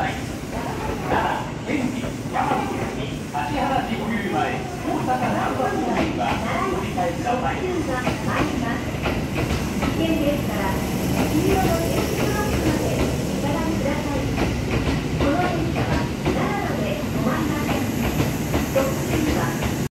際奈良県立山口に立原神宮前大阪南波公園はお理解ください。